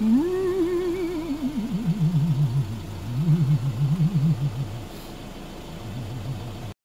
Mm.